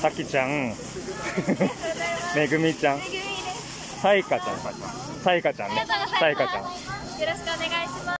さき ちゃん。めぐみちゃん。さいかちゃん。さいかちゃんね。さいかちゃん。よろしくお願いします。